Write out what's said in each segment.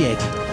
Magic.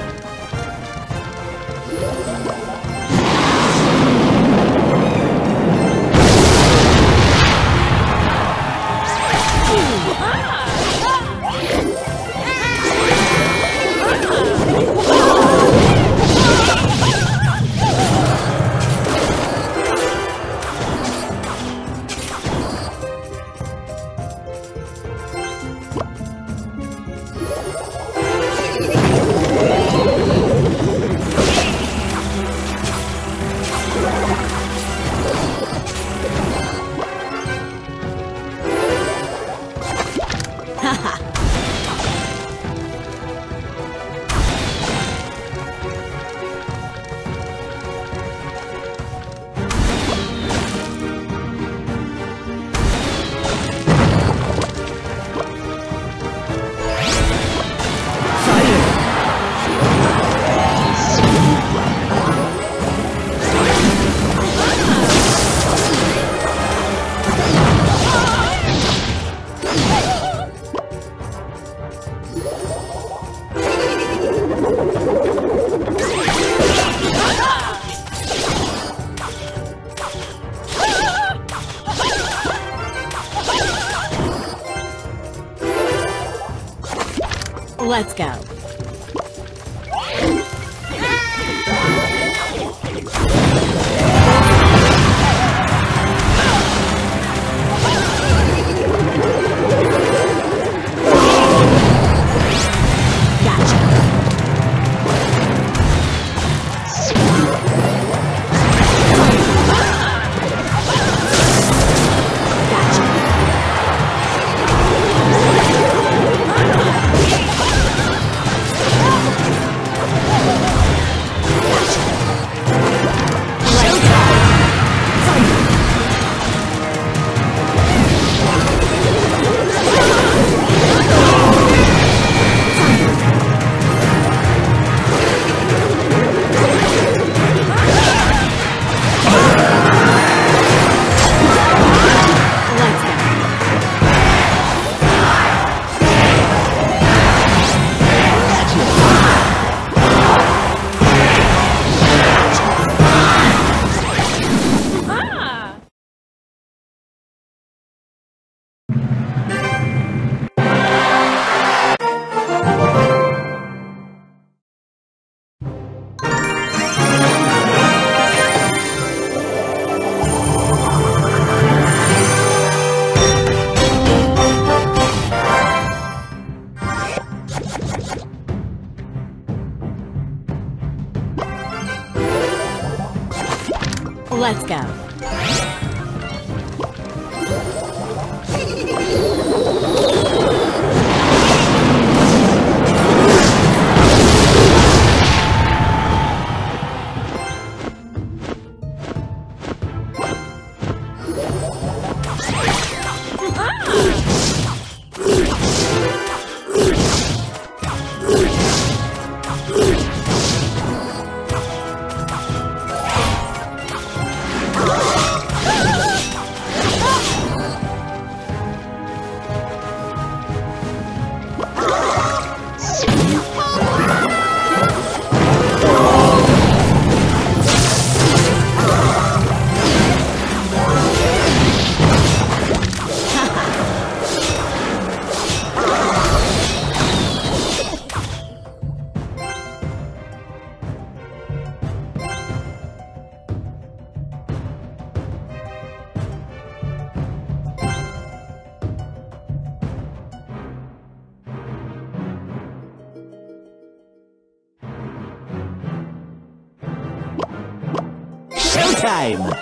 Let's go. Showtime!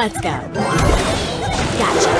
Let's go. Gotcha.